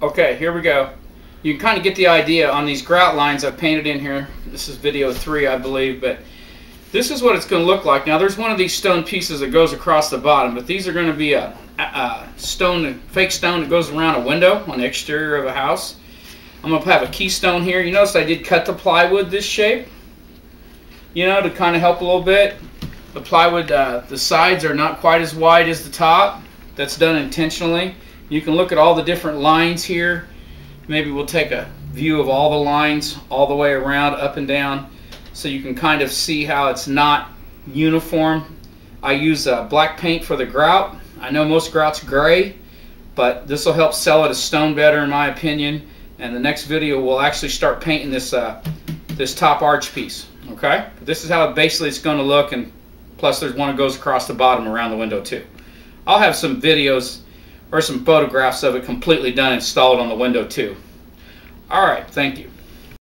Okay, here we go. You can kind of get the idea on these grout lines I've painted in here. This is video three, I believe, but this is what it's going to look like. Now, there's one of these stone pieces that goes across the bottom, but these are going to be a, a stone, fake stone that goes around a window on the exterior of a house. I'm going to have a keystone here. You notice I did cut the plywood this shape, you know, to kind of help a little bit. The plywood, uh, the sides are not quite as wide as the top. That's done intentionally. You can look at all the different lines here. Maybe we'll take a view of all the lines all the way around, up and down so you can kind of see how it's not uniform. I use uh, black paint for the grout. I know most grout's gray, but this will help sell it as stone better in my opinion. And the next video we'll actually start painting this uh, this top arch piece. Okay, this is how basically it's going to look, and plus there's one that goes across the bottom around the window too. I'll have some videos or some photographs of it completely done installed on the window too. All right, thank you.